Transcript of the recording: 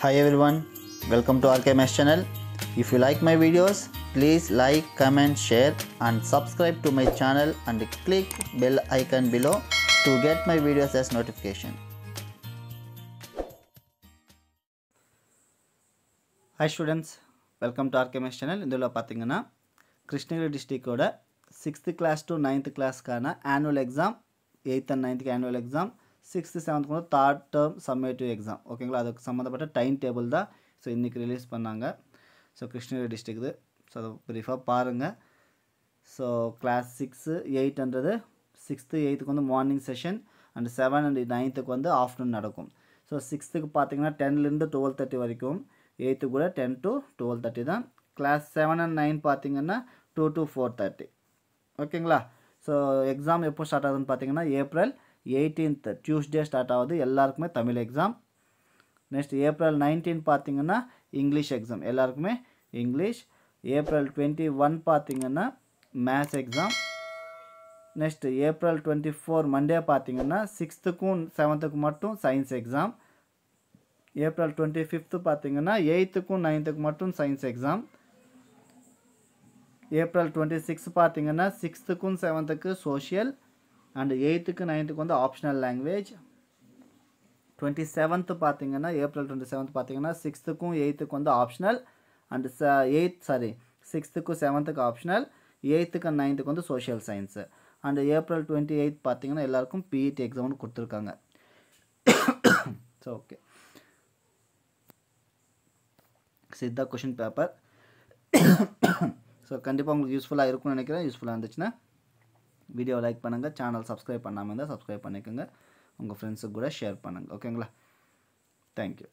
Hi everyone, welcome to RKMS channel. If you like my videos, please like, comment, share and subscribe to my channel and click bell icon below to get my videos as notification. Hi students welcome to RKS channel இதில் பார்த்தீங்கன்னா கிருஷ்ணகிரி டிஸ்ட்ரிக்டோட sixth class to ninth கிளாஸ்க்கான annual exam eighth and நைன்த்துக்கு annual exam sixth செவன்த்துக்கு வந்து third term summative exam ஓகேங்களா அதுக்கு சம்மந்தப்பட்ட time table தான் ஸோ இன்றைக்கி ரிலீஸ் பண்ணாங்க. ஸோ கிருஷ்ணகிரி டிஸ்ட்ரிக்து ஸோ அதை ப்ரீஃபாக பாருங்கள் ஸோ கிளாஸ் சிக்ஸு எயிட்ன்றது சிக்ஸ்த்து எயித்துக்கு வந்து morning session and seven and நைன்த்துக்கு வந்து ஆஃப்டர்நூன் நடக்கும். ஸோ சிக்ஸ்த்துக்கு பார்த்தீங்கன்னா டென்லேருந்து டுவெல் தேர்ட்டி வரைக்கும். எயித்து கூட டென் டு டுவெல் தேர்ட்டி தான். கிளாஸ் செவன் அண்ட் நைன் பார்த்தீங்கன்னா டூ டு ஃபோர் தேர்ட்டி ஓகேங்களா ஸோ எக்ஸாம் எப்போ ஸ்டார்ட் ஆகுதுன்னு பார்த்தீங்கன்னா ஏப்ரல் எயிட்டீன்த் டியூஸ்டே ஸ்டார்ட் ஆகுது. எல்லாருக்குமே Tamil exam next April nineteen பார்த்தீங்கன்னா இங்கிலீஷ் எக்ஸாம் எல்லாருக்குமே இங்கிலீஷ் ஏப்ரல் டுவெண்ட்டி ஒன் பார்த்தீங்கன்னா maths exam next April twenty four Monday பார்த்தீங்கன்னா சிக்ஸ்த்துக்கும் செவன்த்துக்கும் மட்டும் science exam April twenty fifth பார்த்தீங்கன்னா எயித்துக்கும் நைன்த்துக்கு மட்டும் science exam April twenty six பார்த்தீங்கன்னா சிக்ஸ்த்துக்கும் செவன்த்துக்கு சோஷியல் அண்டு எயித்துக்கு நைன்த்துக்கு வந்து ஆப்ஷனல் லாங்குவேஜ் டுவெண்ட்டி செவன்த்து பார்த்தீங்கன்னா ஏப்ரல் டுவெண்ட்டி செவன்த் பார்த்தீங்கன்னா சிக்ஸ்த்துக்கும் எயித்துக்கு வந்து ஆப்ஷனல் அண்டு ச எயித் சாரி சிக்ஸ்த்துக்கும் செவன்த்துக்கு ஆப்ஷனல் எயித்துக்கு நைன்த்துக்கு வந்து social science and April twenty eighth பார்த்தீங்கன்னா எல்லாருக்கும் பிஇடி எக்ஸாம்னு கொடுத்துருக்காங்க. ஸோ ஓகே சித்தா கொஷின் பேப்பர் ஸோ கண்டிப்பாக உங்களுக்கு யூஸ்ஃபுல்லாக இருக்கும்னு நினைக்கிறேன். யூஸ்ஃபுல்லாக இருந்துச்சுன்னா வீடியோ லைக் பண்ணுங்கள் சேனல் சப்ஸ்கிரைப் பண்ணாமல் இருந்தால் சப்ஸ்கிரைப் பண்ணிக்கோங்க. உங்கள் ஃப்ரெண்ட்ஸுக்கு கூட ஷேர் பண்ணுங்கள் ஓகேங்களா தேங்க்யூ